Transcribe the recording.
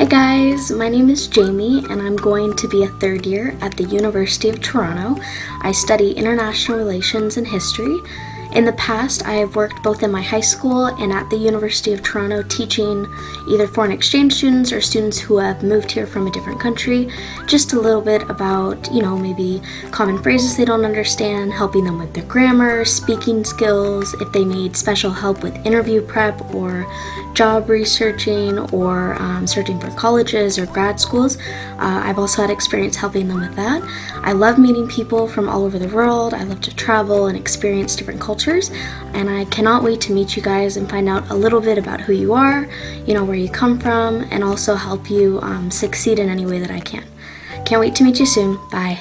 Hi guys, my name is Jamie and I'm going to be a third year at the University of Toronto. I study international relations and history. In the past, I have worked both in my high school and at the University of Toronto teaching either foreign exchange students or students who have moved here from a different country. Just a little bit about, you know, maybe common phrases they don't understand, helping them with their grammar, speaking skills, if they need special help with interview prep or job researching or um, searching for colleges or grad schools. Uh, I've also had experience helping them with that. I love meeting people from all over the world. I love to travel and experience different cultures cultures. And I cannot wait to meet you guys and find out a little bit about who you are, you know, where you come from, and also help you um, succeed in any way that I can. Can't wait to meet you soon. Bye.